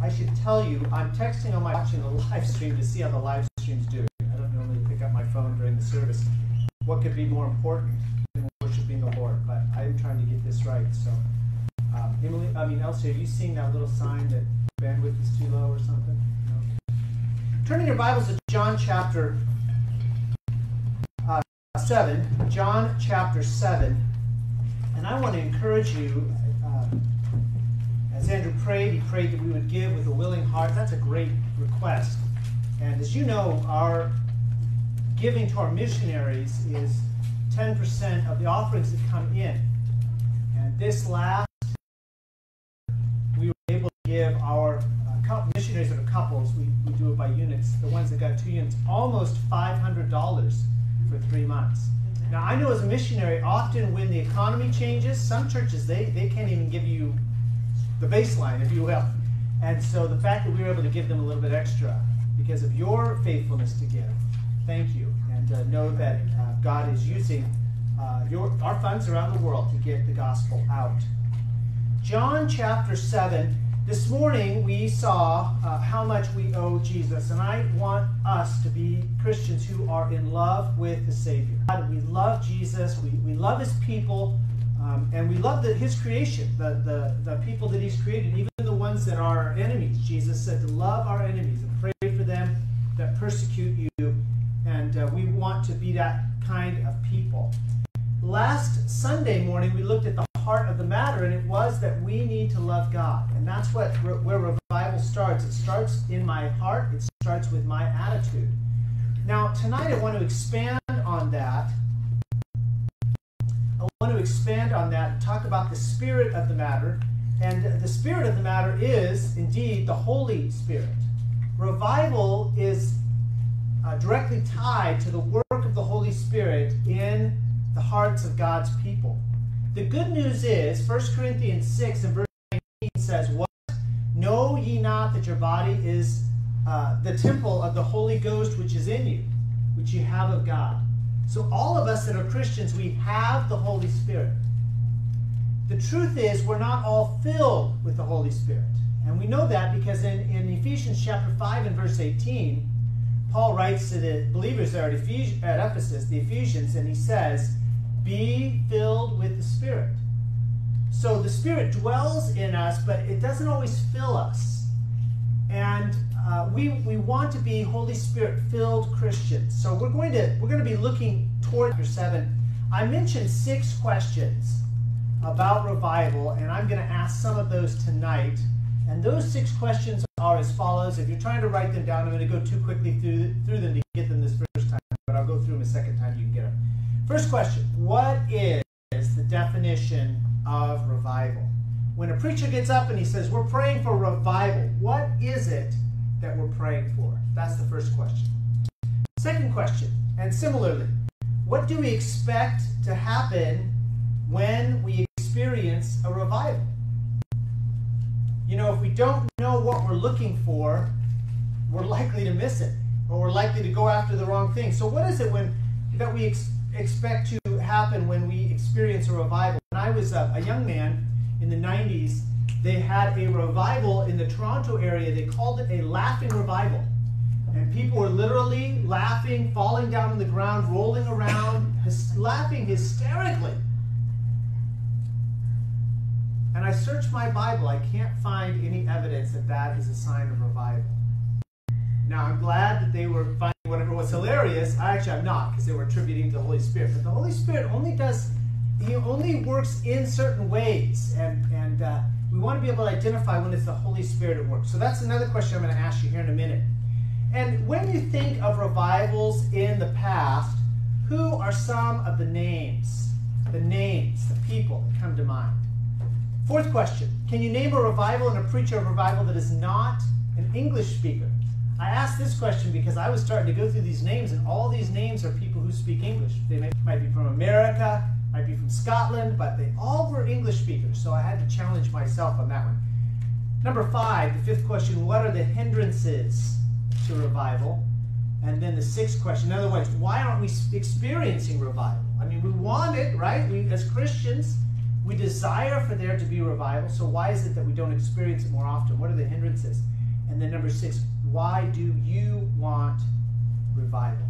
I should tell you, I'm texting on my watching the live stream to see how the live stream's doing. I don't normally pick up my phone during the service. What could be more important than worshiping the Lord? But I'm trying to get this right. So, um, Emily, I mean Elsie, are you seeing that little sign that bandwidth is too low or something? No. Turning your Bibles to John chapter uh, seven. John chapter seven, and I want to encourage you. As Andrew prayed, he prayed that we would give with a willing heart. That's a great request. And as you know, our giving to our missionaries is 10% of the offerings that come in. And this last, we were able to give our uh, missionaries that are couples, we, we do it by units, the ones that got two units, almost $500 for three months. Now, I know as a missionary, often when the economy changes, some churches, they, they can't even give you the baseline, if you will. And so the fact that we were able to give them a little bit extra because of your faithfulness to give, thank you. And uh, know that uh, God is using uh, your, our funds around the world to get the gospel out. John chapter 7. This morning we saw uh, how much we owe Jesus, and I want us to be Christians who are in love with the Savior. God, we love Jesus, we, we love His people, um, and we love the, his creation, the, the, the people that he's created, even the ones that are our enemies. Jesus said to love our enemies and pray for them that persecute you. And uh, we want to be that kind of people. Last Sunday morning, we looked at the heart of the matter, and it was that we need to love God. And that's what where revival starts. It starts in my heart, it starts with my attitude. Now, tonight I want to expand on that want to expand on that and talk about the spirit of the matter. And the spirit of the matter is indeed the Holy Spirit. Revival is uh, directly tied to the work of the Holy Spirit in the hearts of God's people. The good news is 1 Corinthians 6 and verse 19 says, What? Know ye not that your body is uh, the temple of the Holy Ghost which is in you, which you have of God? So, all of us that are Christians, we have the Holy Spirit. The truth is, we're not all filled with the Holy Spirit. And we know that because in, in Ephesians chapter 5 and verse 18, Paul writes to the believers there at, Ephes- at Ephesus, the Ephesians, and he says, Be filled with the Spirit. So the Spirit dwells in us, but it doesn't always fill us. And uh, we, we want to be Holy Spirit filled Christians. So we're going to we're going to be looking toward chapter seven. I mentioned six questions about revival, and I'm going to ask some of those tonight. And those six questions are as follows. If you're trying to write them down, I'm going to go too quickly through through them to get them this first time, but I'll go through them a second time. You can get them. First question: What is the definition of revival? When a preacher gets up and he says, "We're praying for revival," what is it? That we're praying for? That's the first question. Second question, and similarly, what do we expect to happen when we experience a revival? You know, if we don't know what we're looking for, we're likely to miss it, or we're likely to go after the wrong thing. So, what is it when that we ex- expect to happen when we experience a revival? When I was a, a young man in the 90s, they had a revival in the Toronto area. They called it a laughing revival. And people were literally laughing, falling down on the ground, rolling around, laughing hysterically. And I searched my Bible. I can't find any evidence that that is a sign of revival. Now, I'm glad that they were finding whatever was hilarious. I actually, I'm not, because they were attributing to the Holy Spirit. But the Holy Spirit only does, He only works in certain ways. And, and, uh, we want to be able to identify when it's the Holy Spirit at work. So that's another question I'm going to ask you here in a minute. And when you think of revivals in the past, who are some of the names, the names, the people that come to mind? Fourth question Can you name a revival and a preacher of revival that is not an English speaker? I asked this question because I was starting to go through these names, and all these names are people who speak English. They may, might be from America, might be from Scotland, but they all were English speakers, so I had to challenge myself on that one. Number five, the fifth question, what are the hindrances to revival? And then the sixth question, in other words, why aren't we experiencing revival? I mean, we want it, right? We, as Christians, We desire for there to be revival. So why is it that we don't experience it more often? What are the hindrances? And then number six, why do you want revival?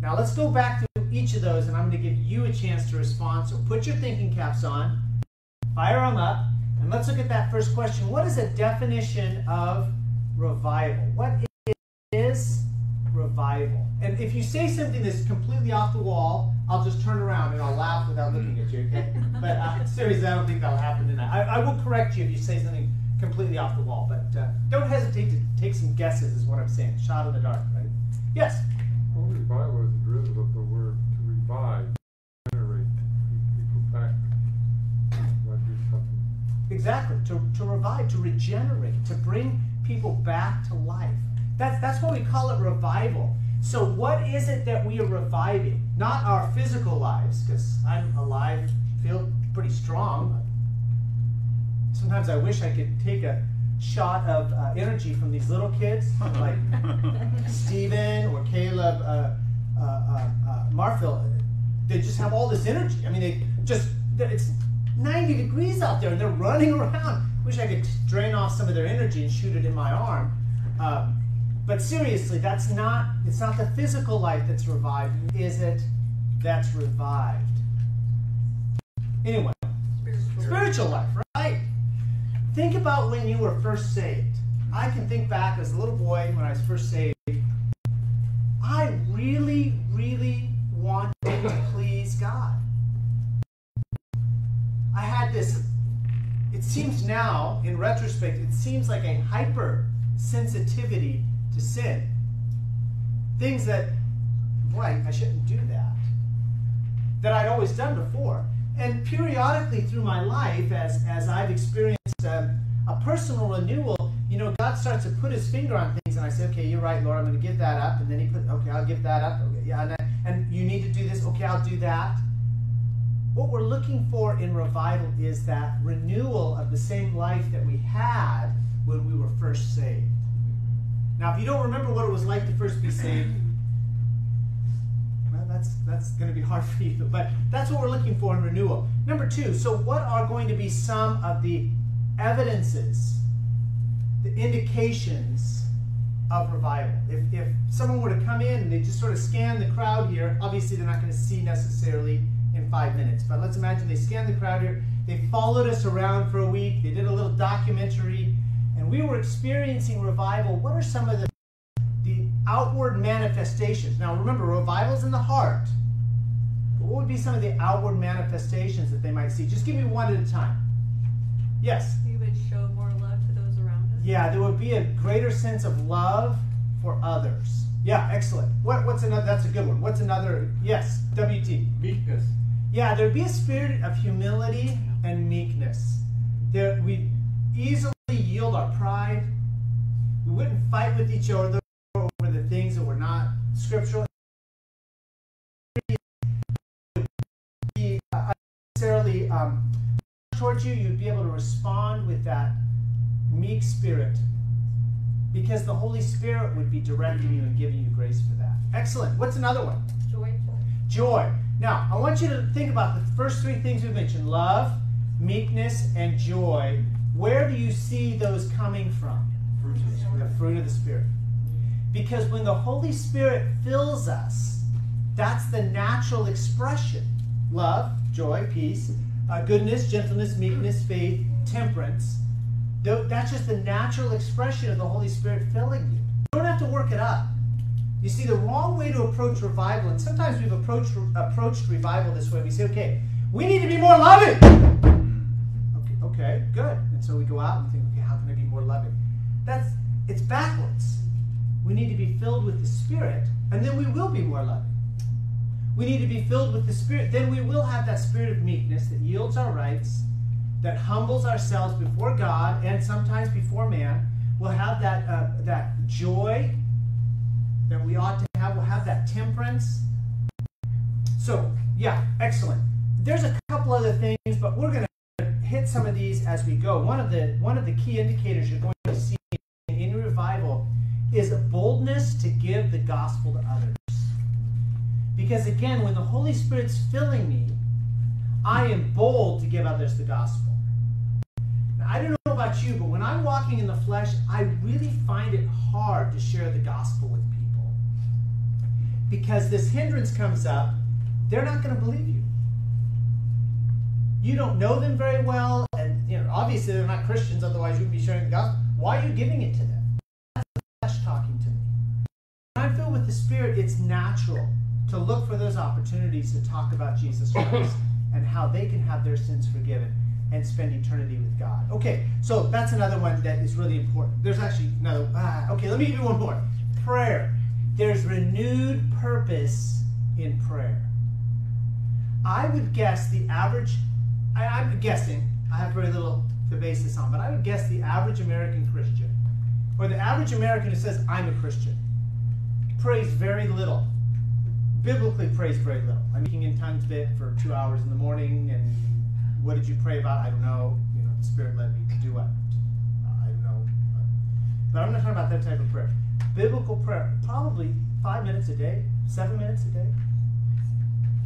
Now let's go back to each of those, and I'm going to give you a chance to respond. So put your thinking caps on, fire them up, and let's look at that first question. What is a definition of revival? What is revival? And if you say something that's completely off the wall, I'll just turn around and I'll laugh without looking at you, okay? But uh, seriously, I don't think that'll happen tonight. I, I will correct you if you say something completely off the wall, but uh, don't hesitate to take some guesses, is what I'm saying. Shot in the dark, right? Yes? Well, revival is a derivative of the word to generate, people back. do something. Exactly. To, to revive, to regenerate, to bring people back to life. That's, that's why we call it revival. So, what is it that we are reviving? Not our physical lives, because I'm alive, feel pretty strong. Sometimes I wish I could take a shot of uh, energy from these little kids, like Stephen or Caleb uh, uh, uh, uh Marfield. They just have all this energy. I mean, they just, it's 90 degrees out there and they're running around. Wish I could drain off some of their energy and shoot it in my arm. Um, but seriously, that's not, it's not the physical life that's revived, is it? That's revived. Anyway, spiritual, spiritual life, right? Think about when you were first saved. I can think back as a little boy when I was first saved. I really, really wanted to please God. I had this, it seems now, in retrospect, it seems like a hyper sensitivity to sin. Things that, boy, I shouldn't do that. That I'd always done before. And periodically through my life, as, as I've experienced um, a personal renewal, you know, God starts to put his finger on things, and I say, okay, you're right, Lord, I'm going to give that up. And then he put, okay, I'll give that up. Okay, yeah, and, you need to do this. Okay, I'll do that. What we're looking for in revival is that renewal of the same life that we had when we were first saved. Now, if you don't remember what it was like to first be saved, well, that's that's going to be hard for you. But that's what we're looking for in renewal. Number two. So, what are going to be some of the evidences, the indications of revival? If if someone were to come in and they just sort of scan the crowd here, obviously they're not going to see necessarily in five minutes. But let's imagine they scanned the crowd here. They followed us around for a week. They did a little documentary and we were experiencing revival, what are some of the, the outward manifestations? Now remember, revival's in the heart. But what would be some of the outward manifestations that they might see? Just give me one at a time. Yes? We would show more love to those around us. Yeah, there would be a greater sense of love for others. Yeah, excellent. What, what's another? That's a good one. What's another? Yes, WT. Meekness. Yeah, there'd be a spirit of humility and meekness. There, we easily yield our pride. We wouldn't fight with each other over the things that were not scriptural. Be necessarily um, towards you, you'd be able to respond with that meek spirit because the Holy Spirit would be directing you and giving you grace for that. Excellent. What's another one? Joy. Joy. Now, I want you to think about the first three things we mentioned love, meekness, and joy where do you see those coming from? Fruit the, the fruit of the Spirit. Because when the Holy Spirit fills us, that's the natural expression love, joy, peace, uh, goodness, gentleness, meekness, faith, temperance. That's just the natural expression of the Holy Spirit filling you. You don't have to work it up. You see, the wrong way to approach revival, and sometimes we've approached, approached revival this way. We say, okay, we need to be more loving. Okay, okay, good. And so we go out and think, okay, how can I be more loving? That's it's backwards. We need to be filled with the Spirit, and then we will be more loving. We need to be filled with the Spirit, then we will have that spirit of meekness that yields our rights, that humbles ourselves before God and sometimes before man. We'll have that uh, that joy that we ought to have. We'll have that temperance. So, yeah, excellent. There's a couple other things, but we're going to hit some of these as we go. One of the one of the key indicators you're going to see in revival is a boldness to give the gospel to others. Because again, when the Holy Spirit's filling me, I am bold to give others the gospel. Now, I don't know about you, but when I'm walking in the flesh, I really find it hard to share the gospel with people. Because this hindrance comes up, they're not going to believe you. You don't know them very well, and you know, obviously they're not Christians, otherwise you would be sharing the gospel. Why are you giving it to them? That's the flesh talking to me. When I'm filled with the Spirit, it's natural to look for those opportunities to talk about Jesus Christ and how they can have their sins forgiven and spend eternity with God. Okay, so that's another one that is really important. There's actually another. Ah, okay, let me give you one more. Prayer. There's renewed purpose in prayer. I would guess the average. I, I'm guessing. I have very little to base this on, but I would guess the average American Christian, or the average American who says I'm a Christian, prays very little biblically prays very little. I'm speaking in tongues bit for two hours in the morning, and what did you pray about? I don't know. You know, the Spirit led me to do what? Uh, I don't know. But I'm not talking about that type of prayer. Biblical prayer, probably five minutes a day, seven minutes a day.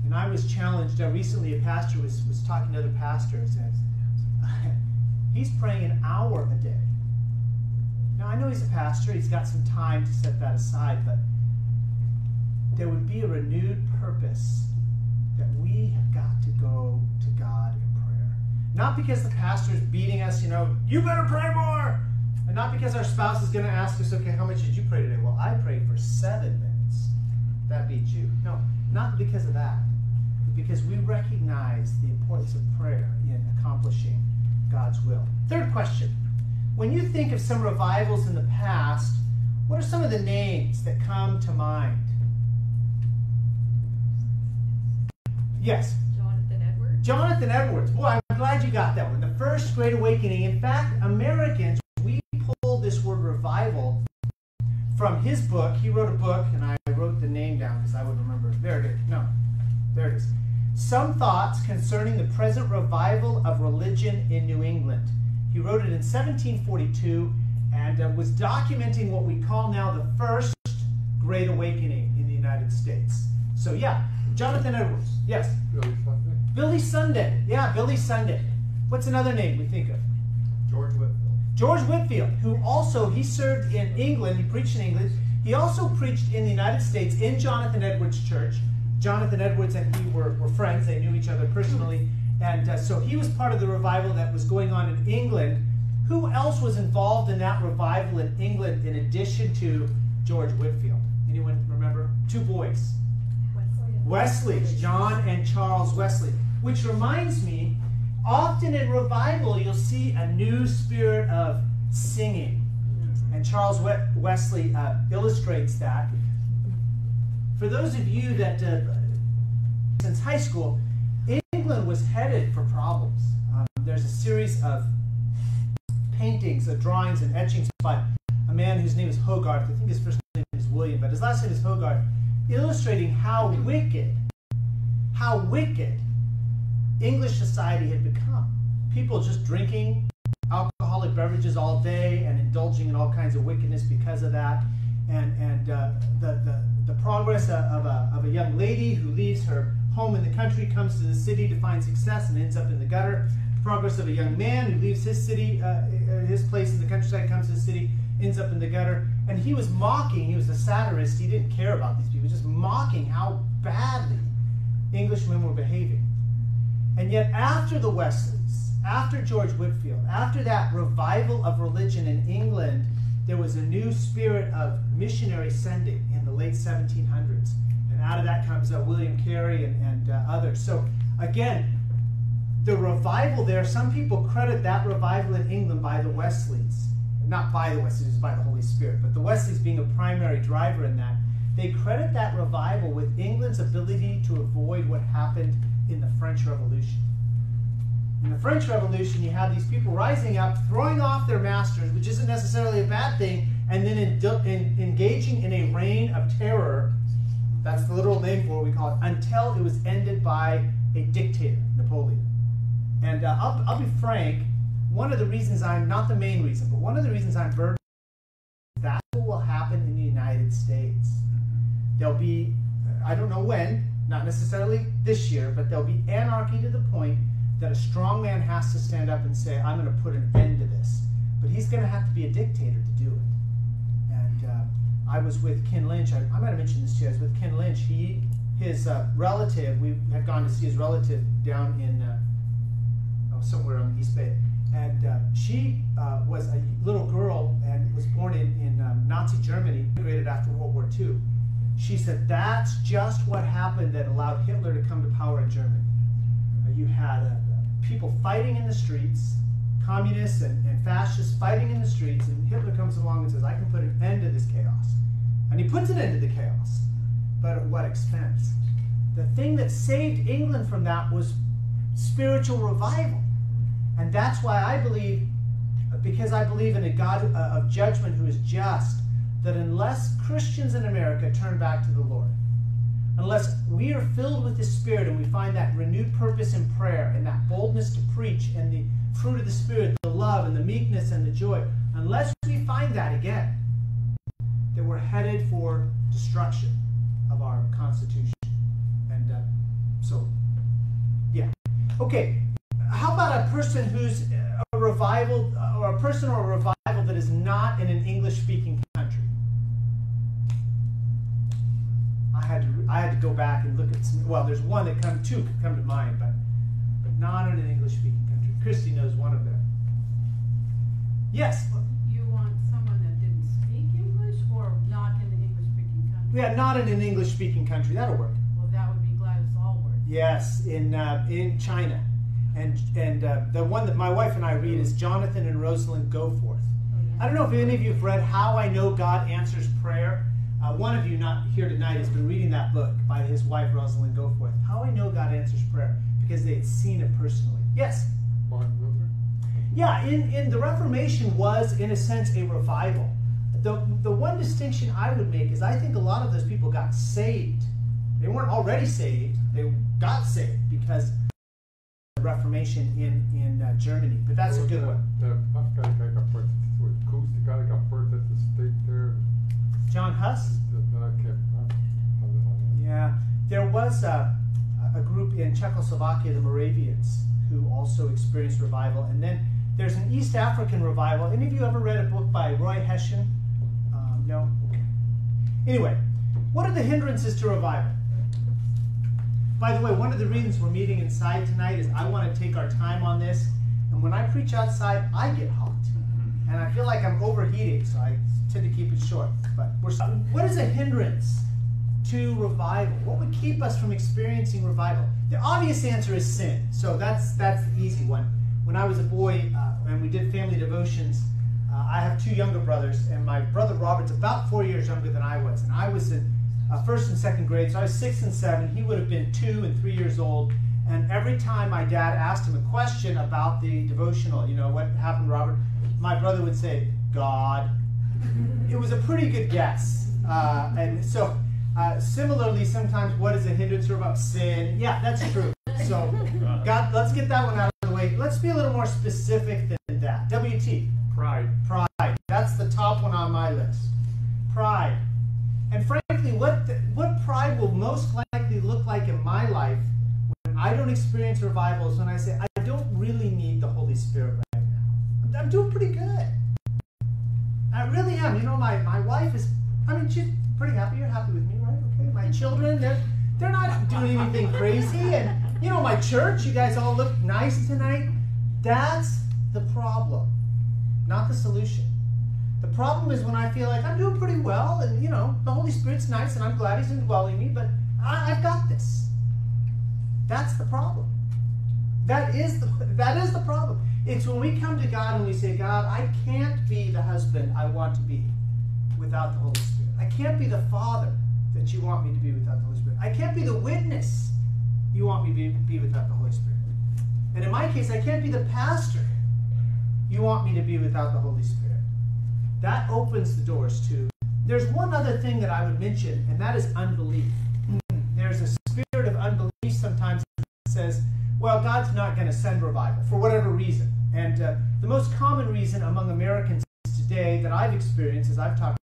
And I was challenged uh, recently. A pastor was was talking to other pastors, and he's praying an hour a day. Now I know he's a pastor; he's got some time to set that aside, but there would be a renewed purpose that we have got to go to God in prayer. Not because the pastor is beating us, you know, you better pray more. And not because our spouse is going to ask us, okay, how much did you pray today? Well, I prayed for seven minutes. That beats you. No, not because of that. But because we recognize the importance of prayer in accomplishing God's will. Third question. When you think of some revivals in the past, what are some of the names that come to mind? Yes. Jonathan Edwards. Jonathan Edwards. Boy, I'm glad you got that one. The first Great Awakening. In fact, Americans, we pull this word revival from his book. He wrote a book, and I wrote the name down because I would remember. There it is. No, there it is. Some thoughts concerning the present revival of religion in New England. He wrote it in 1742 and uh, was documenting what we call now the first Great Awakening in the United States. So, yeah, Jonathan Edwards. Yes. Billy Sunday. Billy Sunday. Yeah, Billy Sunday. What's another name we think of? George Whitefield. George Whitefield, who also he served in England. He preached in England. He also preached in the United States in Jonathan Edwards Church. Jonathan Edwards and he were, were friends. They knew each other personally, and uh, so he was part of the revival that was going on in England. Who else was involved in that revival in England in addition to George Whitefield? Anyone remember? Two boys. Wesley's, John and Charles Wesley. Which reminds me, often in revival, you'll see a new spirit of singing. And Charles Wesley uh, illustrates that. For those of you that, uh, since high school, England was headed for problems. Um, there's a series of paintings, of drawings, and etchings by a man whose name is Hogarth. I think his first name is William, but his last name is Hogarth illustrating how wicked, how wicked English society had become. People just drinking alcoholic beverages all day and indulging in all kinds of wickedness because of that. And, and uh, the, the, the progress of a, of a young lady who leaves her home in the country, comes to the city to find success and ends up in the gutter. Progress of a young man who leaves his city, uh, his place in the countryside, comes to the city, ends up in the gutter. And he was mocking, he was a satirist, he didn't care about these people, just mocking how badly Englishmen were behaving. And yet, after the Wesleys, after George Whitefield, after that revival of religion in England, there was a new spirit of missionary sending in the late 1700s. And out of that comes uh, William Carey and, and uh, others. So, again, the revival there, some people credit that revival in England by the Wesleys not by the Wesleys, by the Holy Spirit, but the Wesleys being a primary driver in that, they credit that revival with England's ability to avoid what happened in the French Revolution. In the French Revolution, you have these people rising up, throwing off their masters, which isn't necessarily a bad thing, and then in, in, engaging in a reign of terror. That's the literal name for what we call it, until it was ended by a dictator, Napoleon. And uh, I'll, I'll be frank, one of the reasons I'm not the main reason, but one of the reasons I'm burdened that's what will happen in the United States. There'll be, I don't know when, Not necessarily this year, but there'll be anarchy to the point that a strong man has to stand up and say, I'm going to put an end to this. But he's going to have to be a dictator to do it. And uh, I was with Ken Lynch. I, I might have mentioned this to you. I was with Ken Lynch. He, his uh, relative, we had gone to see his relative down in uh, somewhere on the East Bay. And uh, she uh, was a little girl and was born in, in um, Nazi Germany, immigrated after World War II. She said that's just what happened that allowed Hitler to come to power in Germany. Uh, you had uh, people fighting in the streets, communists and, and fascists fighting in the streets, and Hitler comes along and says, I can put an end to this chaos. And he puts an end to the chaos. But at what expense? The thing that saved England from that was spiritual revival. And that's why I believe, because I believe in a God uh, of judgment who is just, that unless Christians in America turn back to the Lord, unless we are filled with the Spirit and we find that renewed purpose in prayer and that boldness to preach and the fruit of the Spirit, the love and the meekness and the joy, unless we find that again, that we're headed for destruction of our Constitution. And uh, so, yeah. Okay, how about a person who's a revival, or a person or a revival that is not in an English speaking country? I had to I had to go back and look at some. Well, there's one that come two could come to mind, but but not in an English speaking country. Christy knows one of them. Yes. You want someone that didn't speak English or not in an English speaking country? Yeah, not in an English speaking country. That'll work. Well, that would be Gladys Aylward. Yes, in uh, in China, and and uh, the one that my wife and I read is Jonathan and Rosalind Goforth. I don't know if any of you have read How I Know God Answers Prayer. Uh, one of you not here tonight has been reading that book by his wife Rosalind Goforth. How I Know God Answers Prayer because they had seen it personally. Yes. Martin Luther? Yeah, in, in the Reformation was in a sense a revival. The the one distinction I would make is I think a lot of those people got saved. They weren't already saved. They got saved because the Reformation in in uh, Germany. But that's a good one. That tough guy guy got put, what, Coos, the guy got put at the stake there. John Huss. that- I can't, I- I don't know. Yeah, there was a, a group in Czechoslovakia, the Moravians, who also experienced revival. And then there's an East African revival. Any of you ever read a book by Roy Hession? Um, no? Okay. Anyway, what are the hindrances to revival? By the way, one of the reasons we're meeting inside tonight is I want to take our time on this. And when I preach outside, I get hot. And I feel like I'm overheating, so I tend to keep it short. But we're, what is a hindrance to revival? What would keep us from experiencing revival? The obvious answer is sin. So that's that's the easy one. When I was a boy uh, and we did family devotions, uh, I have two younger brothers, and my brother Robert's about four years younger than I was, and I was in uh, first and second grade, so I was six and seven. He would have been two and three years old. And every time my dad asked him a question about the devotional, you know, what happened, Robert, my brother would say, God. It was a pretty good guess. Uh, and so, uh, similarly, sometimes what is a hindrance about sin? Yeah, that's true. So, God, let's get that one out of the way. Let's be a little more specific than that. WT. Pride. Pride. That's the top one on my list. Pride. And frankly, what what pride will most likely look like in my life when I don't experience revival is when I say, I don't really need the Holy Spirit right now. I'm, I'm doing pretty good. I really am. You know, my, my wife is, I mean, she's pretty happy. You're happy with me, right? Okay. My children, they're, they're not doing anything crazy. And, you know, my church, you guys all look nice tonight. That's the problem, not the solution. The problem is when I feel like I'm doing pretty well, and you know the Holy Spirit's nice, and I'm glad He's indwelling me, but I, I've got this. That's the problem. That is the that is the problem. It's when we come to God and we say, God, I can't be the husband I want to be without the Holy Spirit. I can't be the father that you want me to be without the Holy Spirit. I can't be the witness you want me to be, be without the Holy Spirit. And in my case, I can't be the pastor you want me to be without the Holy Spirit. That opens the doors to. There's one other thing that I would mention, and that is unbelief. There's a spirit of unbelief sometimes that says, well, God's not going to send revival for whatever reason. And uh, the most common reason among Americans today that I've experienced as I've talked,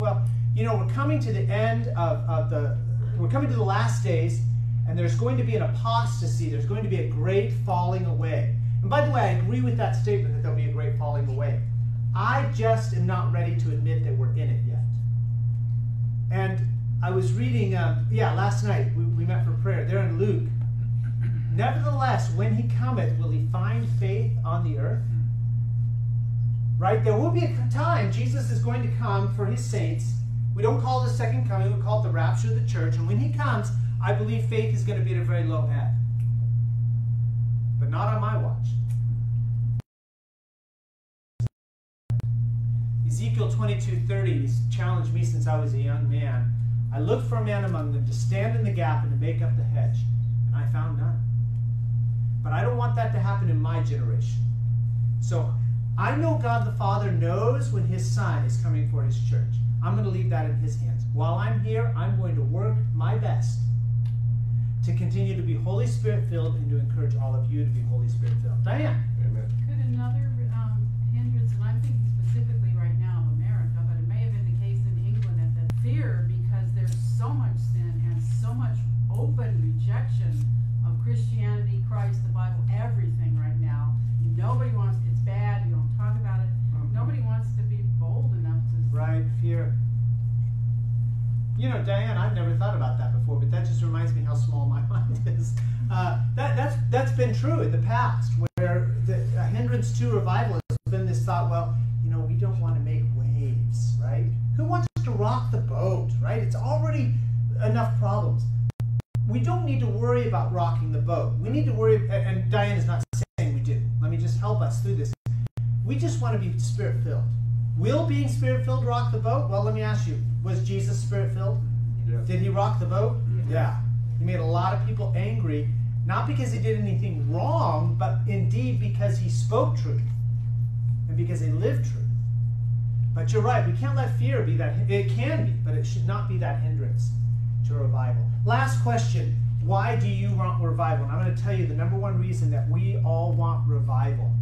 well, you know, we're coming to the end of, of the, we're coming to the last days, and there's going to be an apostasy. There's going to be a great falling away. And by the way, I agree with that statement that there'll be a great falling away. I just am not ready to admit that we're in it yet. And I was reading, um, yeah, last night we, we met for prayer there in Luke. Nevertheless, when he cometh, will he find faith on the earth? Right? There will be a time Jesus is going to come for his saints. We don't call it the second coming, we call it the rapture of the church. And when he comes, I believe faith is going to be at a very low ebb. But not on my watch. Ezekiel 22 30 has challenged me since I was a young man. I looked for a man among them to stand in the gap and to make up the hedge, and I found none. But I don't want that to happen in my generation. So I know God the Father knows when His Son is coming for His church. I'm going to leave that in His hands. While I'm here, I'm going to work my best to continue to be Holy Spirit filled and to encourage all of you to be Holy Spirit filled. Diane. Amen. Could another um, hindrance, and I'm thinking specifically right now of America, but it may have been the case in England that the fear because there's so much sin and so much open rejection of Christianity, Christ, the Bible, everything right now. Nobody wants it's bad. You don't talk about it. Nobody wants to be bold enough to. Right, fear. You know, Diane, I've never thought about that before, but that just reminds me how small my mind is. Uh, that, that's, that's been true in the past, where the a hindrance to revival has been this thought, well, you know, we don't want to make waves, right? Who wants to rock the boat, right? It's already enough problems. We don't need to worry about rocking the boat. We need to worry, and- and Diane is not saying we do. Let me just help us through this. We just want to be spirit filled. Will being spirit filled rock the boat? Well, let me ask you was Jesus spirit filled? Yes. Did he rock the boat? Mm-hmm. Yeah. He made a lot of people angry, not because he did anything wrong, but indeed because he spoke truth and because he lived truth. But you're right, we can't let fear be that, it can be, but it should not be that hindrance to revival. Last question Why do you want revival? And I'm going to tell you the number one reason that we all want revival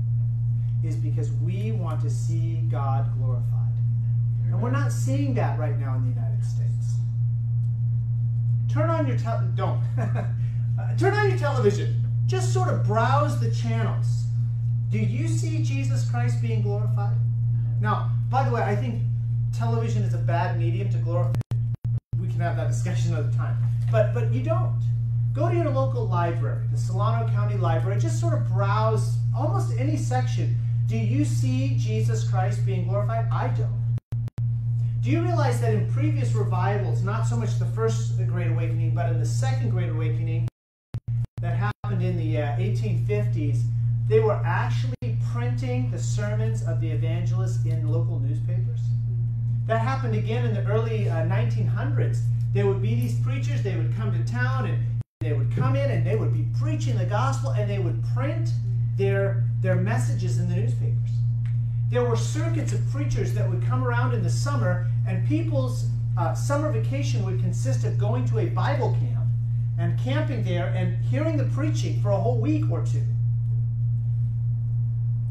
is because we want to see God glorified. And we're not seeing that right now in the United States. Turn on your tel- don't Uh, turn on your television. Just sort of browse the channels. Do you see Jesus Christ being glorified? Now, by the way, I think television is a bad medium to glorify. Can have that discussion another time. But but you don't. Go to your local library, the Solano County Library. Just sort of browse almost any section. Do you see Jesus Christ being glorified? I don't. Do you realize that in previous revivals, not so much the first Great Awakening, but in the second Great Awakening that happened in the uh, 1850s, they were actually printing the sermons of the evangelists in local newspapers? That happened again in the early uh, 1900s. There would be these preachers, they would come to town and they would come in and they would be preaching the gospel and they would print their, their messages in the newspapers. There were circuits of preachers that would come around in the summer, and people's uh, summer vacation would consist of going to a Bible camp and camping there and hearing the preaching for a whole week or two.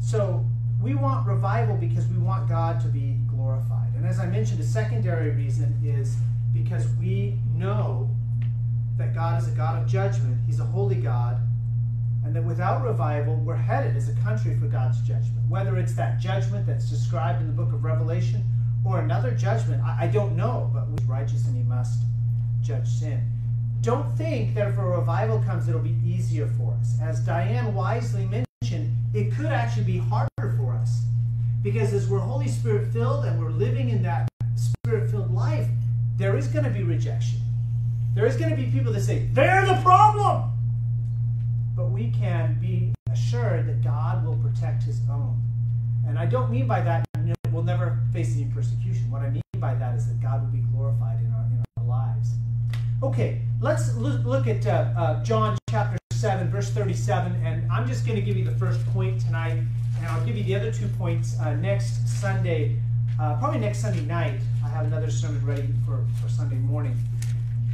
So we want revival because we want God to be glorified. And as I mentioned, a secondary reason is because we know that God is a God of judgment, He's a holy God, and that without revival, we're headed as a country for God's judgment. Whether it's that judgment that's described in the book of Revelation or another judgment, I, I don't know, but He's righteous and He must judge sin. Don't think that if a revival comes, it'll be easier for us. As Diane wisely mentioned, it could actually be harder for us. Because as we're Holy Spirit filled and we're living in that Spirit filled life, there is going to be rejection. There is going to be people that say, they're the problem. But we can be assured that God will protect his own. And I don't mean by that, we'll never face any persecution. What I mean by that is that God will be glorified in our, in lives. Okay, let's look, look at uh, uh, John chapter 7, verse 37. And I'm just going to give you the first point tonight. And I'll give you the other two points uh, next Sunday, uh, probably next Sunday night. I have another sermon ready for, for Sunday morning.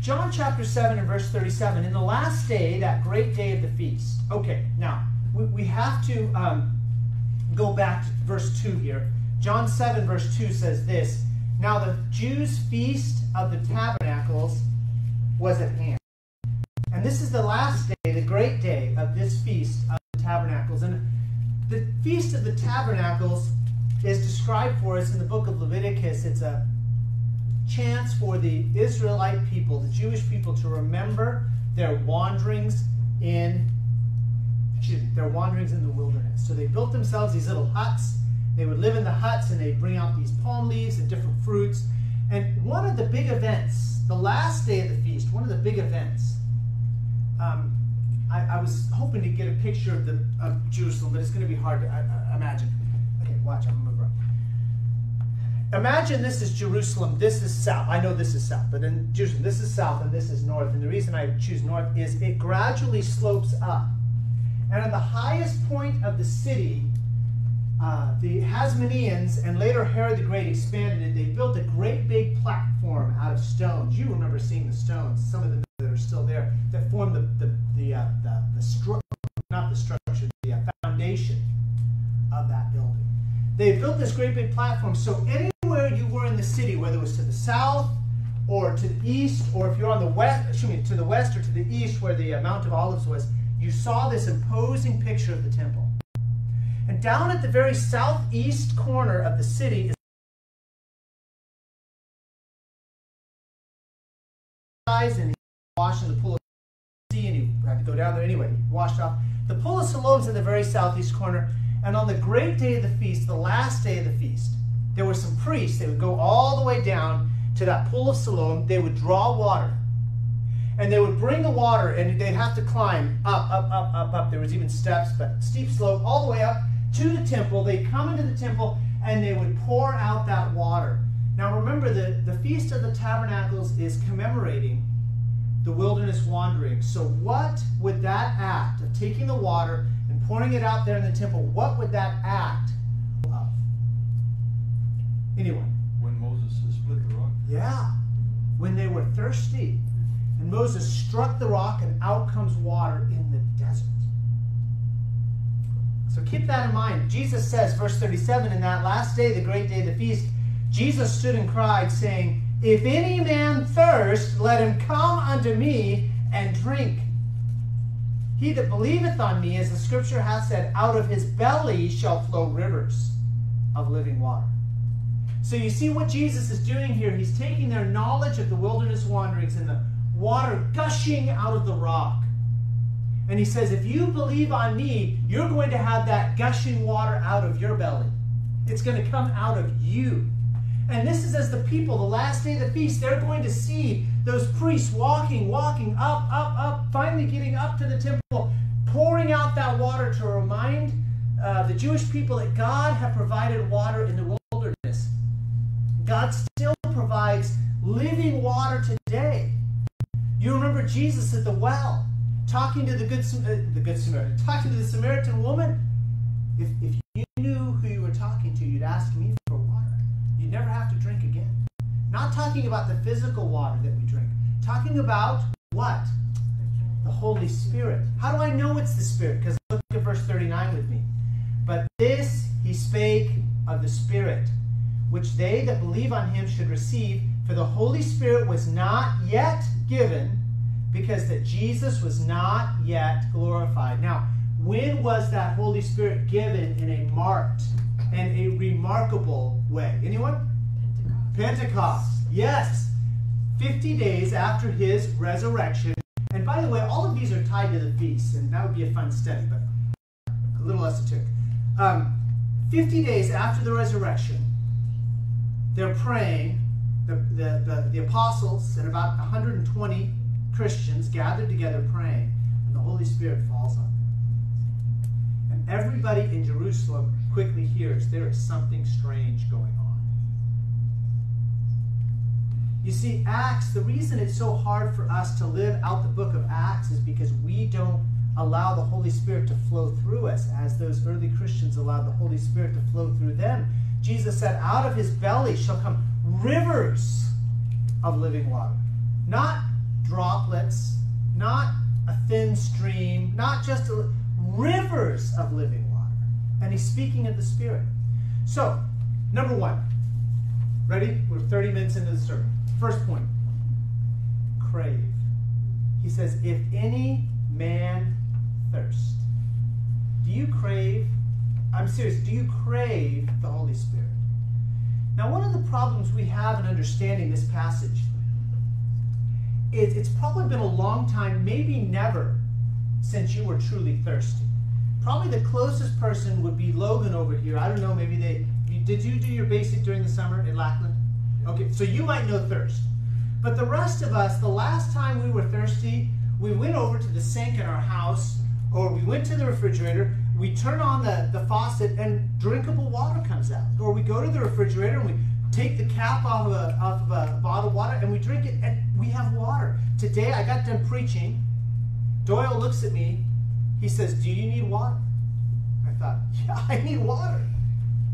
John chapter 7 and verse 37. In the last day, that great day of the feast. Okay, now, we, we have to um, go back to verse 2 here. John 7, verse 2 says this Now the Jews' feast of the tabernacles was at hand. And this is the last day, the great day of this feast of the tabernacles. And the feast of the tabernacles is described for us in the book of Leviticus. It's a chance for the Israelite people, the Jewish people, to remember their wanderings in their wanderings in the wilderness. So they built themselves these little huts. They would live in the huts and they'd bring out these palm leaves and different fruits. And one of the big events, the last day of the feast, one of the big events, um, I, I, was hoping to get a picture of the of Jerusalem, but it's going to be hard to uh, imagine. Okay, watch. I'm gonna move around. Imagine this is Jerusalem. This is south. I know this is south, but in Jerusalem, this is south and this is north. And the reason I choose north is it gradually slopes up, and at the highest point of the city, uh, the Hasmoneans and later Herod the Great expanded it. They built a great big platform out of stones. You remember seeing the stones, some of them that are still there, that form the the the uh, the, the stru- not the structure, the uh, foundation of that building. They built this great big platform, so anywhere you were in the city, whether it was to the south or to the east, or if you're on the west, excuse me, to the west or to the east, where the uh, Mount of Olives was, you saw this imposing picture of the temple. And down at the very southeast corner of the city is and he washed in the pool of sea and he had to go down there anyway. He washed off. The pool of Siloam's in the very southeast corner. And on the great day of the feast, the last day of the feast, there were some priests. They would go all the way down to that pool of Siloam. They would draw water. And they would bring the water and they'd have to climb up, up, up, up, up. There was even steps, but steep slope all the way up to the temple. They'd come into the temple and they would pour out that water. Now remember, the, the Feast of the Tabernacles is commemorating the wilderness wandering. So, what would that act of taking the water and pouring it out there in the temple, what would that act of? Anyone? When Moses split the rock? Yeah. When they were thirsty. And Moses struck the rock, and out comes water in the. So keep that in mind. Jesus says, verse 37, in that last day, the great day of the feast, Jesus stood and cried, saying, If any man thirst, let him come unto me and drink. He that believeth on me, as the scripture hath said, out of his belly shall flow rivers of living water. So you see what Jesus is doing here. He's taking their knowledge of the wilderness wanderings and the water gushing out of the rock. And he says, if you believe on me, you're going to have that gushing water out of your belly. It's going to come out of you. And this is as the people, the last day of the feast, they're going to see those priests walking, walking up, up, up, finally getting up to the temple, pouring out that water to remind uh, the Jewish people that God had provided water in the wilderness. God still provides living water today. You remember Jesus at the well, talking to the good, uh, the good Samaritan, talking to the Samaritan woman. If, if you knew who you were talking to, you'd ask me for water. You'd never have to drink again. Not talking about the physical water that we drink. Talking about what? The Holy Spirit. How do I know it's the Spirit? Because look at verse 39 with me. But this he spake of the Spirit, which they that believe on him should receive, for the Holy Spirit was not yet given, because that Jesus was not yet glorified. Now, when was that Holy Spirit given in a marked and a remarkable way? Anyone? Pentecost. Pentecost. Yes. 50 days after his resurrection. And by the way, all of these are tied to the feast, and that would be a fun study, but a little esoteric. Um, 50 days after the resurrection, they're praying. The, the, the, the apostles and about 120 Christians gathered together praying, and the Holy Spirit falls on them. And everybody in Jerusalem quickly hears there is something strange going on. You see, Acts, the reason it's so hard for us to live out the book of Acts is because we don't allow the Holy Spirit to flow through us as those early Christians allowed the Holy Spirit to flow through them. Jesus said, Out of his belly shall come rivers of living water. Not droplets, not a thin stream, not just a, rivers of living water. And he's speaking of the Spirit. So, number one, ready? We're 30 minutes into the sermon. First point crave. He says, If any man thirst, do you crave, I'm serious, do you crave the Holy Spirit? Now, one of the problems we have in understanding this passage is it's probably been a long time, maybe never, since you were truly thirsty. Probably the closest person would be Logan over here. I don't know, maybe they. Did you do your basic during the summer in Lackland? Okay, so you might know thirst. But the rest of us, the last time we were thirsty, we went over to the sink in our house or we went to the refrigerator, we turn on the, the faucet and drinkable water comes out. Or we go to the refrigerator and we take the cap off of a, off of a bottle of water and we drink it and we have water. Today I got done preaching. Doyle looks at me. He says, Do you need water? I thought, Yeah, I need water.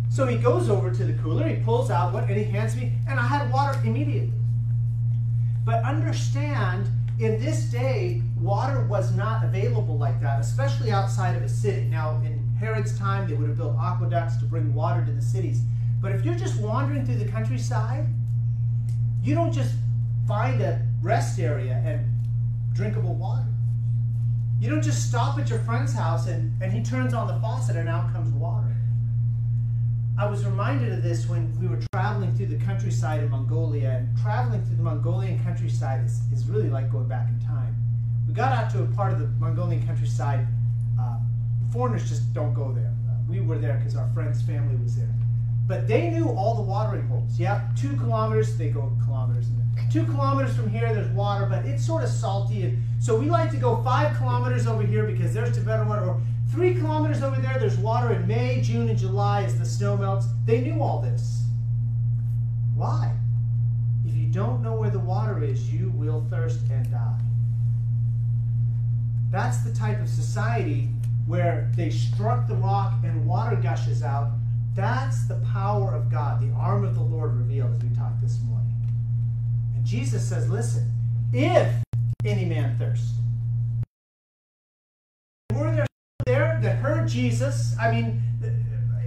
So he goes over to the cooler, he pulls out what, and he hands me, and I had water immediately. But understand, in this day, water was not available like that, especially outside of a city. Now, in Herod's time, they would have built aqueducts to bring water to the cities. But if you're just wandering through the countryside, you don't just find a rest area and drinkable water. You don't just stop at your friend's house and, and he turns on the faucet and out comes water. I was reminded of this when we were traveling through the countryside in Mongolia, and traveling through the Mongolian countryside is, is really like going back in time. We got out to a part of the Mongolian countryside, uh, foreigners just don't go there. Uh, we were there because our friend's family was there. But they knew all the watering holes. Yeah, two kilometers, they go kilometers. Two kilometers from here, there's water, but it's sort of salty. And so we like to go five kilometers over here because there's the better water. Or Three kilometers over there, there's water in May, June, and July as the snow melts. They knew all this. Why? If you don't know where the water is, you will thirst and die. That's the type of society where they struck the rock and water gushes out. That's the power of God, the arm of the Lord revealed as we talked this morning. And Jesus says, listen, if any man thirst, Were there there that heard Jesus. I mean,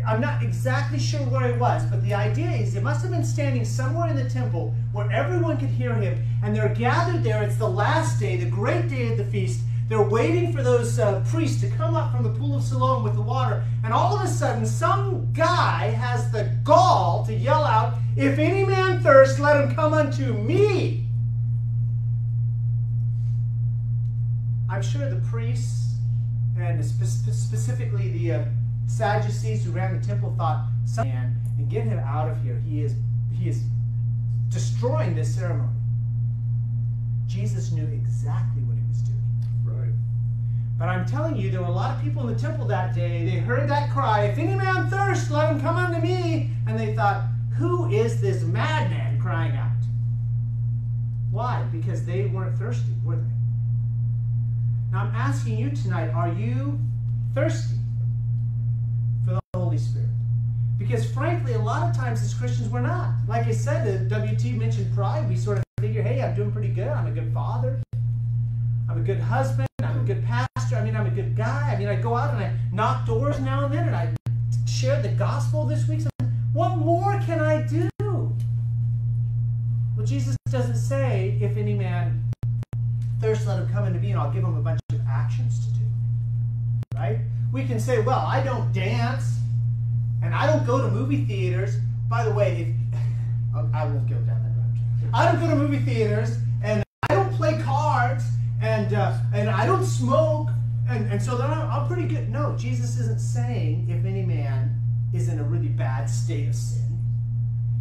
I'm not exactly sure where he was, but the idea is he must have been standing somewhere in the temple where everyone could hear him, and they're gathered there. It's the last day, the great day of the feast. They're waiting for those uh, priests to come up from the pool of Siloam with the water, and all of a sudden, some guy has the gall to yell out, If any man thirst, let him come unto me. I'm sure the priests and spe- specifically the uh, Sadducees who ran the temple thought, man, and get him out of here. He is, he is destroying this ceremony. Jesus knew exactly what he was doing. Right. But I'm telling you, there were a lot of people in the temple that day. They heard that cry, If any man thirst, let him come unto me. And they thought, Who is this madman crying out? Why? Because they weren't thirsty, were they? Now I'm asking you tonight, are you thirsty for the Holy Spirit? Because frankly, a lot of times as Christians, we're not. Like I said, the WT mentioned pride. We sort of figure, hey, I'm doing pretty good. I'm a good father. I'm a good husband. I'm a good pastor. I mean, I'm a good guy. I mean, I go out and I knock doors now and then and I share the gospel this week. What more can I do? Well, Jesus doesn't say, if any man thirst, let him come into me, and I'll give him a bunch of actions to do. Right? We can say, well, I don't dance, and I don't go to movie theaters. By the way, if, I won't go down that road. I don't go to movie theaters, and I don't play cards, and uh, and I don't smoke, and, and so then I'm, I'm pretty good. No, Jesus isn't saying if any man is in a really bad state of sin.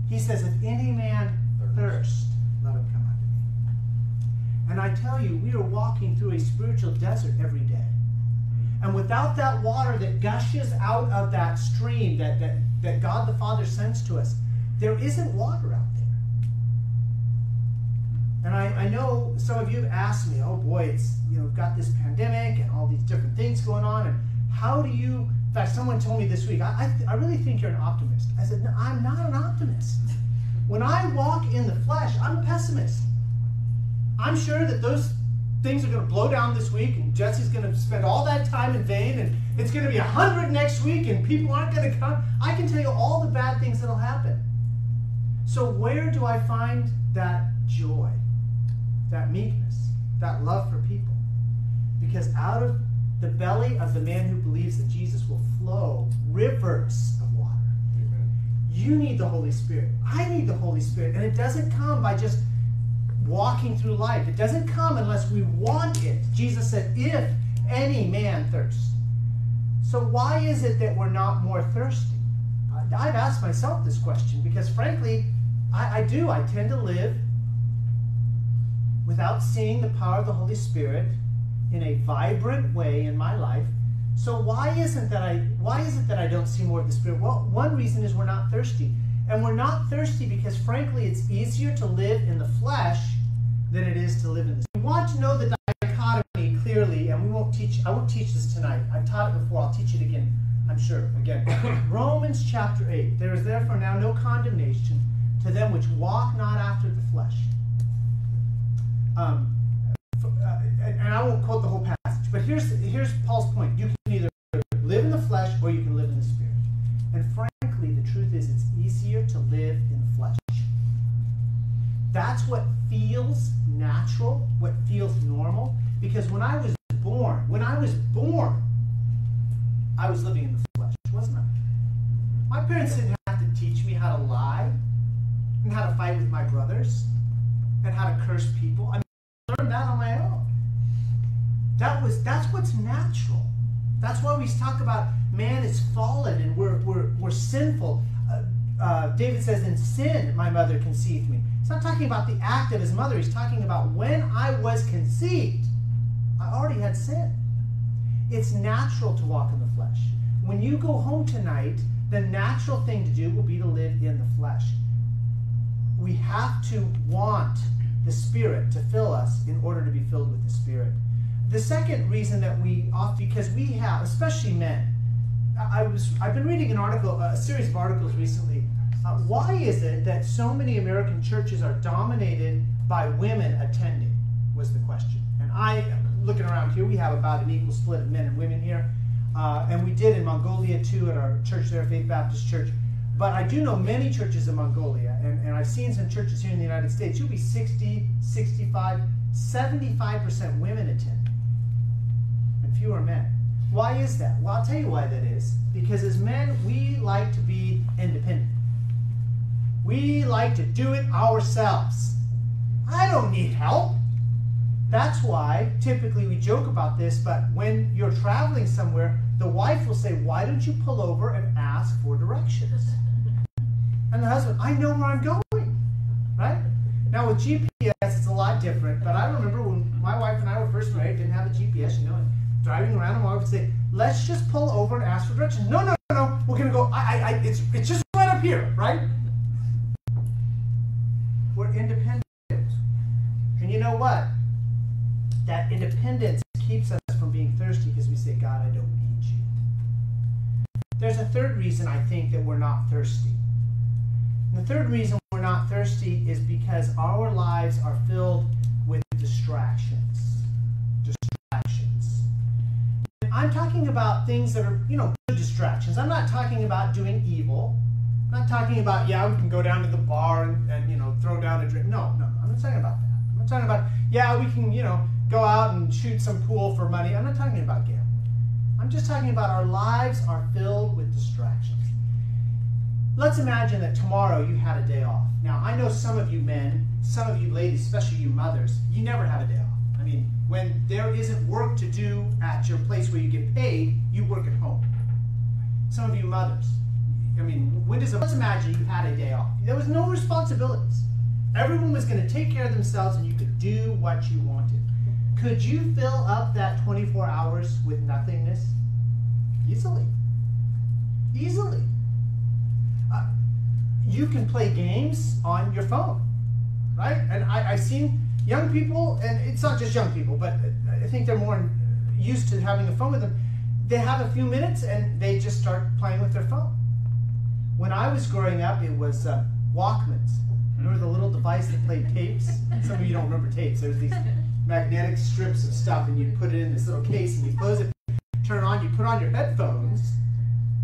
He says, if any man thirst, let him come unto me. and I tell you, we are walking through a spiritual desert every day. And without that water that gushes out of that stream that, that, that God the Father sends to us, there isn't water out there. And I, I know some of you have asked me, oh boy, it's you know, we've got this pandemic and all these different things going on, and how do you in fact someone told me this week, I, I, I really think you're an optimist. I said, no, I'm not an optimist. When I walk in the flesh, I'm a pessimist. I'm sure that those things are going to blow down this week, and Jesse's going to spend all that time in vain, and it's going to be 100 next week, and people aren't going to come. I can tell you all the bad things that'll happen. So, where do I find that joy, that meekness? that love for people. Because out of the belly of the man who believes that Jesus will flow rivers of water. Amen. You need the Holy Spirit. I need the Holy Spirit. And it doesn't come by just walking through life, it doesn't come unless we want it. Jesus said, If any man thirsts. So, why is it that we're not more thirsty? I've asked myself this question because, frankly, I, I do. I tend to live without seeing the power of the Holy Spirit in a vibrant way in my life. So why isn't that I why is it that I don't see more of the Spirit? Well, one reason is we're not thirsty. And we're not thirsty because frankly it's easier to live in the flesh than it is to live in the spirit. We want to know the dichotomy clearly, and we won't teach I won't teach this tonight. I've taught it before, I'll teach it again, I'm sure. Again. Romans chapter 8. There is therefore now no condemnation to them which walk not after. Um, uh, and I won't quote the whole passage, but here's here's Paul's point. You can either live in the flesh or you can live in the spirit. And frankly, the truth is it's easier to live in the flesh. That's what feels natural, what feels normal. Because when I was born, when I was born, I was living in the flesh, wasn't I? My parents didn't have to teach me how to lie and how to fight with my brothers and how to curse people. I mean, learned that on my own. That was that's what's natural. That's why we talk about man is fallen and we're we're, we're sinful. Uh, uh, David says, "In sin, my mother conceived me." He's not talking about the act of his mother. He's talking about when I was conceived, I already had sin. It's natural to walk in the flesh. When you go home tonight, the natural thing to do will be to live in the flesh. We have to want the Spirit to fill us in order to be filled with the Spirit. The second reason that we often, because we have, especially men, I was, I've been reading an article, a series of articles recently. Uh, why is it that so many American churches are dominated by women attending? Was the question. And I, looking around here, we have about an equal split of men and women here. Uh, and we did in Mongolia too at our church there, Faith Baptist Church. But I do know many churches in Mongolia, and, and I've seen some churches here in the United States. You'll be 60, 65, 75% women attend, and fewer men. Why is that? Well, I'll tell you why that is. Because as men, we like to be independent. We like to do it ourselves. I don't need help. That's why typically we joke about this, but when you're traveling somewhere, the wife will say, Why don't you pull over and ask for directions? And the husband, I know where I'm going. Right? Now with GPS, it's a lot different, but I remember when my wife and I were first married, didn't have a GPS, you know, and driving around, and my wife would say, Let's just pull over and ask for directions. No, no, no, no. We're gonna go, I, I, I it's it's just right up here, right? We're independent. And you know what? That independence keeps us from being thirsty because we say, God, I don't need you. There's a third reason I think that we're not thirsty. The third reason we're not thirsty is because our lives are filled with distractions. Distractions. And I'm talking about things that are, you know, good distractions. I'm not talking about doing evil. I'm not talking about, yeah, we can go down to the bar and, and you know, throw down a drink. No, no, I'm not talking about that. I'm not talking about, yeah, we can, you know, go out and shoot some pool for money. I'm not talking about gambling. I'm just talking about our lives are filled with distractions. Let's imagine that tomorrow you had a day off. Now, I know some of you men, some of you ladies, especially you mothers, you never have a day off. I mean, when there isn't work to do at your place where you get paid, you work at home. Some of you mothers, I mean, when does a, let's imagine you had a day off. There was no responsibilities. Everyone was going to take care of themselves and you could do what you wanted. Could you fill up that 24 hours with nothingness? Easily. Easily. You can play games on your phone, right? And I, I've seen young people, and it's not just young people, but I think they're more used to having a phone with them. They have a few minutes and they just start playing with their phone. When I was growing up, it was uh, Walkmans. Remember the little device that played tapes? Some of you don't remember tapes. There's these magnetic strips of stuff, and you put it in this little case, and you close it, turn it on, you put on your headphones,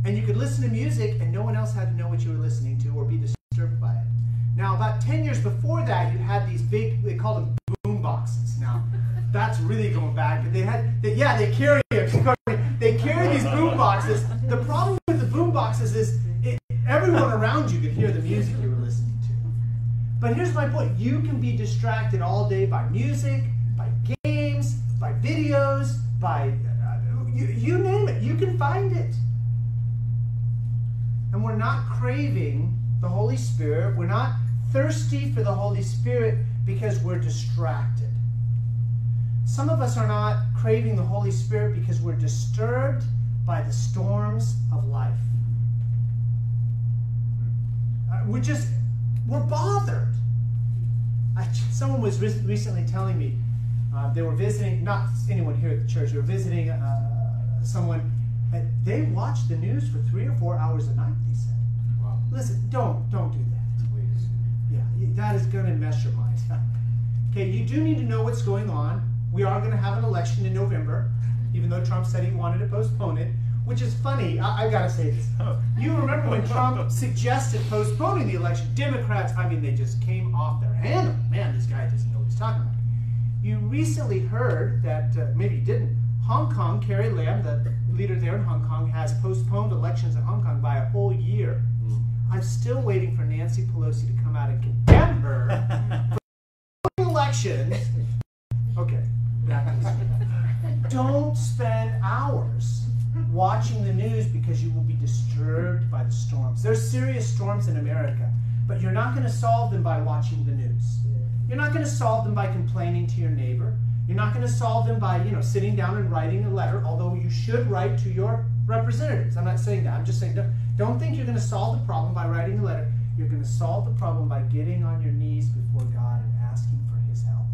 and you could listen to music, and no one else had to know what you were listening to or be disturbed by it. Now, about 10 years before that, you had these big, they called them boom boxes. Now, that's really going back. But they had, they, yeah, they carry they carry these boom boxes. The problem with the boom boxes is it, everyone around you could hear the music you were listening to. But here's my point: you can be distracted all day by music, by games, by videos, by uh, you, you name it. You can find it. And we're not craving the Holy Spirit. We're not thirsty for the Holy Spirit because we're distracted. Some of us are not craving the Holy Spirit because we're disturbed by the storms of life. Uh, we're just, we're bothered. I, someone was re- recently telling me uh, they were visiting, not anyone here at the church, they were visiting uh, someone, they watched the news for three or four hours a night, they said. Wow. Listen, don't, don't do that. Please. Yeah, that is going to mess your mind. okay, you do need to know what's going on. We are going to have an election in November, even though Trump said he wanted to postpone it, which is funny. I, I got to say this. You remember when Trump suggested postponing the election? Democrats, I mean, they just came off their handle. Man, this guy doesn't know what he's talking about. You recently heard that, uh, maybe you didn't, Hong Kong, Carrie Lam, the leader there in Hong Kong, has postponed elections in Hong Kong by a whole year. Mm. I'm still waiting for Nancy Pelosi to come out and condemn her for elections. Okay. Don't spend hours watching the news because you will be disturbed by the storms. There's serious storms in America, but you're not going to solve them by watching the news. You're not going to solve them by complaining to your neighbor. You're not going to solve them by, you know, sitting down and writing a letter, although you should write to your representatives. I'm not saying that. I'm just saying don't, don't think you're going to solve the problem by writing a letter. You're going to solve the problem by getting on your knees before God and asking for his help.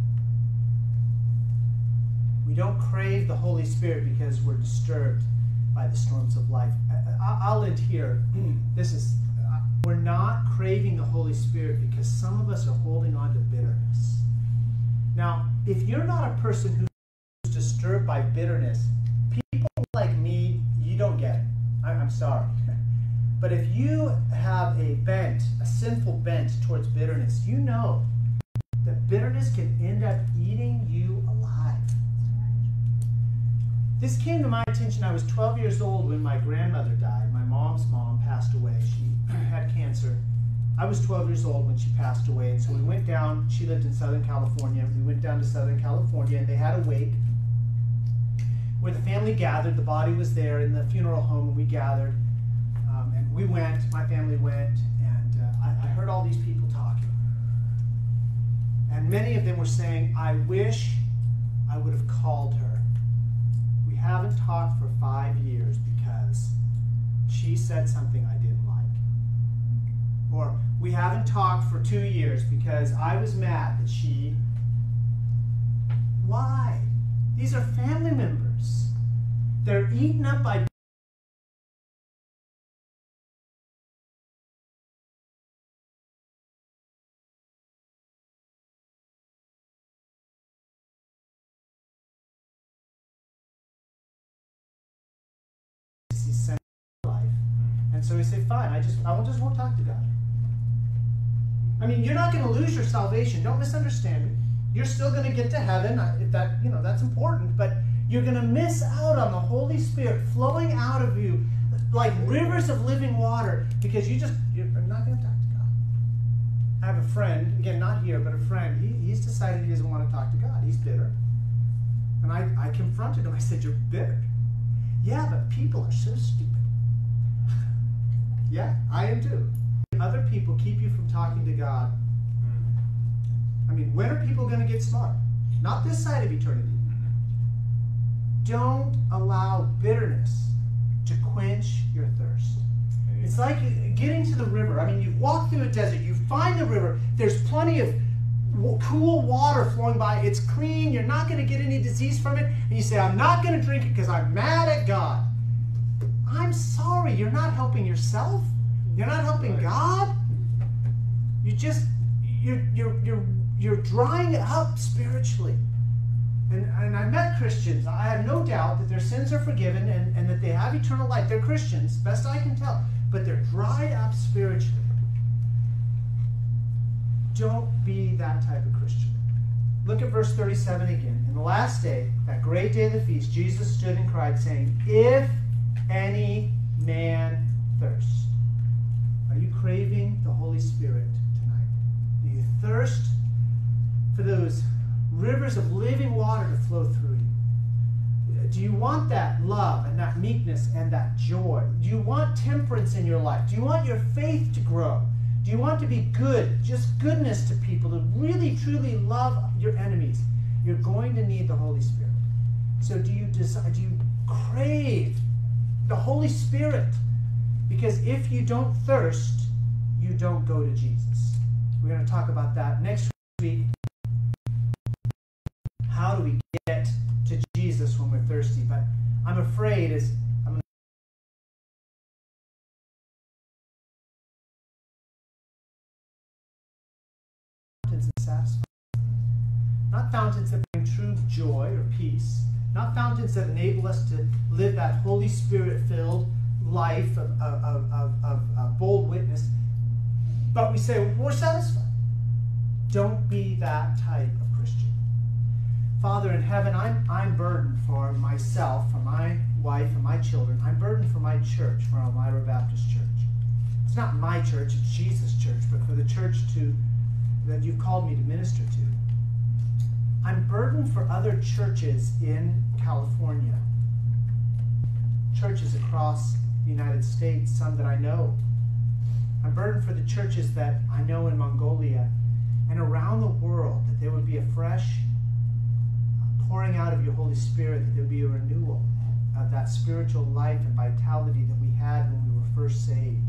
We don't crave the Holy Spirit because we're disturbed by the storms of life. I, will end here. This is, uh, we're not craving the Holy Spirit because some of us are holding on to bitterness. Now, if you're not a person who's disturbed by bitterness, people like me, you don't get it. I'm sorry. But if you have a bent, a sinful bent towards bitterness, you know that bitterness can end up eating you alive. This came to my attention. I was 12 years old when my grandmother died. My mom's mom passed away. She had cancer. I was 12 years old when she passed away. And so we went down, she lived in Southern California. We went down to Southern California and they had a wake where the family gathered. The body was there in the funeral home and we gathered. Um, and we went, my family went, and uh, I, I heard all these people talking. And many of them were saying, I wish I would have called her. We haven't talked for five years because she said something I. Or we haven't talked for two years because I was mad that she. Why? These are family members. They're eaten up by so we say, fine, I just I will just won't talk to God. I mean, you're not going to lose your salvation. Don't misunderstand me. You're still going to get to heaven. If that you know that's important, but you're going to miss out on the Holy Spirit flowing out of you like rivers of living water because you just you're not going to talk to God. I have a friend, again, not here, but a friend. He, he's decided he doesn't want to talk to God. He's bitter. And I, I confronted him. I said, You're bitter. Yeah, but people are so stupid. Yeah, I am too. Other people keep you from talking to God. I mean, when are people going to get smart? Not this side of eternity. Don't allow bitterness to quench your thirst. It's like getting to the river. I mean, you walk through a desert, you find the river, there's plenty of cool water flowing by. It's clean. You're not going to get any disease from it. And you say, I'm not going to drink it because I'm mad at God. I'm sorry. You're not helping yourself. You're not helping God. You just you're you're you're you're drying up spiritually. And, and I met Christians. I have no doubt that their sins are forgiven and, and that they have eternal life. They're Christians, best I can tell. But they're dried up spiritually. Don't be that type of Christian. Look at verse 37 again. In the last day, that great day of the feast, Jesus stood and cried, saying, If any man thirst. Are you craving the Holy Spirit tonight? Do you thirst for those rivers of living water to flow through you? Do you want that love and that meekness and that joy? Do you want temperance in your life? Do you want your faith to grow? Do you want to be good, just goodness to people, to really truly love your enemies? You're going to need the Holy Spirit. So do you decide, do you crave the Holy Spirit? Because if you don't thirst, you don't go to Jesus. We're going to talk about that next week. How do we get to Jesus when we're thirsty? But I'm afraid as fountains and satisfy. Not fountains that bring true joy or peace. Not fountains that enable us to live that Holy Spirit filled life of, of, of, of, bold witness. But we say, we're satisfied. Don't be that type of Christian. Father in heaven, I'm, I'm burdened for myself, for my wife, and my children. I'm burdened for my church, for Elmira Baptist Church. It's not my church, it's Jesus' church, but for the church to that you've called me to minister to. I'm burdened for other churches in California, churches across the United States, some that I know. I'm burdened for the churches that I know in Mongolia and around the world, that there would be a fresh pouring out of your Holy Spirit, that there would be a renewal of that spiritual life and vitality that we had when we were first saved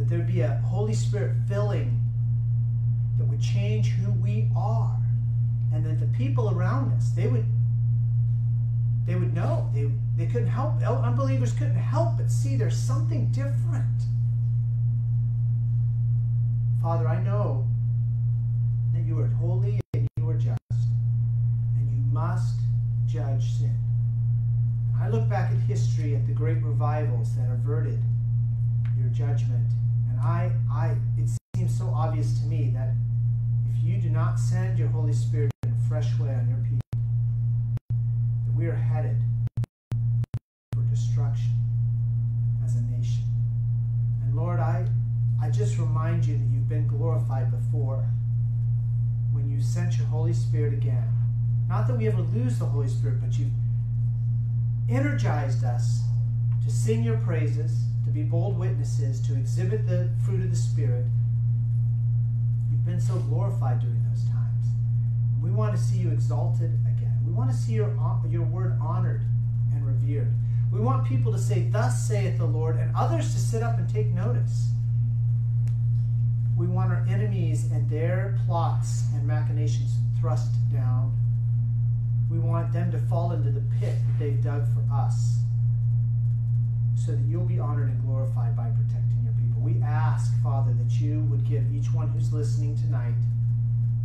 that there'd be a Holy Spirit filling that would change who we are, and that the people around us they would they would know they they couldn't help unbelievers couldn't help but see there's something different. Father, I know that you are holy and you are just, and you must judge sin. I look back at history at the great revivals that averted your judgment And I, I, it seems so obvious to me that if you do not send your Holy Spirit in a fresh way on your people, that we are headed for destruction as a nation. And Lord, I, I just remind you that you've been glorified before when you sent your Holy Spirit again. Not that we ever lose the Holy Spirit, but you've energized us to sing your praises to be bold witnesses, to exhibit the fruit of the Spirit. Been so glorified during those times. We want to see you exalted again. We want to see your, your word honored and revered. We want people to say, Thus saith the Lord, and others to sit up and take notice. We want our enemies and their plots and machinations thrust down. We want them to fall into the pit that they've dug for us so that you'll be honored and glorified by protecting your people. We ask, Father, that you would give each one who's listening tonight,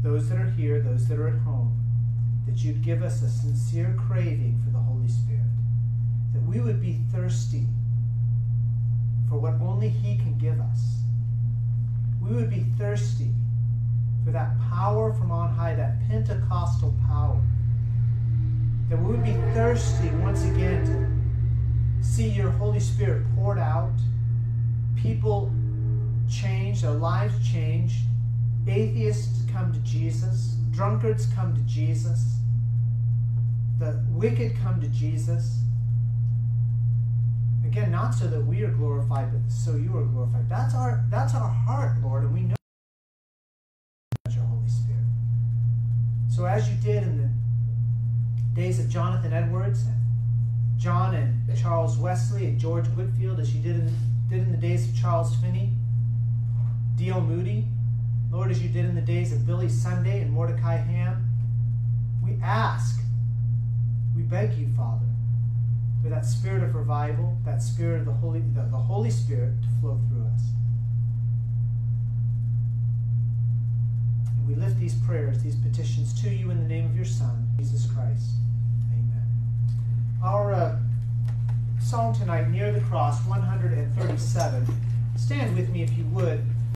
those that are here, those that are at home, that you'd give us a sincere craving for the Holy Spirit, that we would be thirsty for what only He can give us. We would be thirsty for that power from on high, that Pentecostal power. That we would be thirsty once again to see your Holy Spirit poured out, people change, their lives change, atheists come to Jesus, drunkards come to Jesus, the wicked come to Jesus. Again, not so that we are glorified, but so you are glorified. That's our that's our heart, Lord, and we know your Holy Spirit. So as you did in the days of Jonathan Edwards John and Charles Wesley and George Whitefield, as you did in, did in the days of Charles Finney, D.L. Moody, Lord, as you did in the days of Billy Sunday and Mordecai Ham. We ask, we beg you, Father, for that spirit of revival, that spirit of the Holy, the, the Holy Spirit to flow through us. And we lift these prayers, these petitions to you in the name of your Son, Jesus Christ. Amen. Our uh, song tonight, Near the Cross, 137. Stand with me if you would.